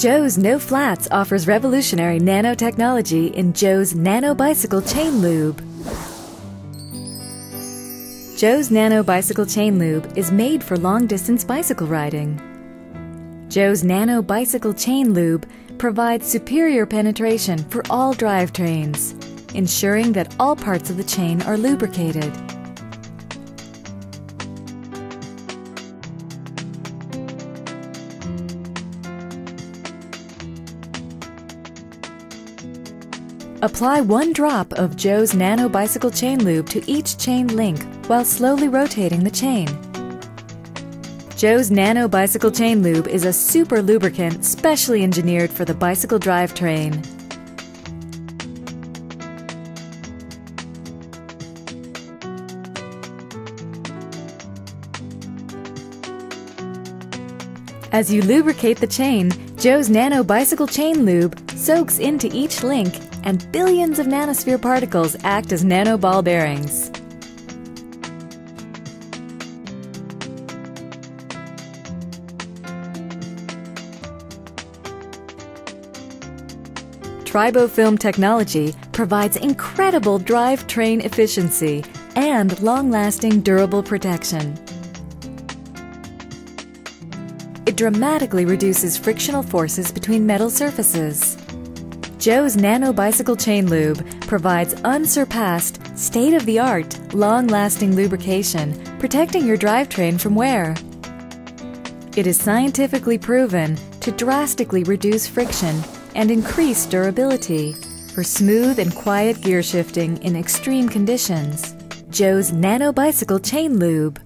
Joe's No Flats offers revolutionary nanotechnology in Joe's Nano Bicycle Chain Lube. Joe's Nano Bicycle Chain Lube is made for long distance bicycle riding. Joe's Nano Bicycle Chain Lube provides superior penetration for all drivetrains, ensuring that all parts of the chain are lubricated. Apply one drop of Joe's Nano Bicycle Chain Lube to each chain link while slowly rotating the chain. Joe's Nano Bicycle Chain Lube is a super lubricant specially engineered for the bicycle drivetrain. As you lubricate the chain, Joe's Nano Bicycle Chain Lube soaks into each link and billions of nanosphere particles act as nanoball bearings. Tribofilm technology provides incredible drivetrain efficiency and long-lasting durable protection. It dramatically reduces frictional forces between metal surfaces. Joe's Nano Bicycle Chain Lube provides unsurpassed, state of the art, long lasting lubrication, protecting your drivetrain from wear. It is scientifically proven to drastically reduce friction and increase durability for smooth and quiet gear shifting in extreme conditions. Joe's Nano Bicycle Chain Lube.